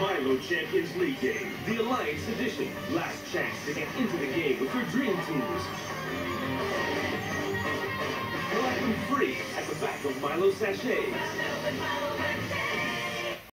Milo Champions League game, the Alliance Edition. Last chance to get into the game with your dream teams. Black free at the back of Milo sachets.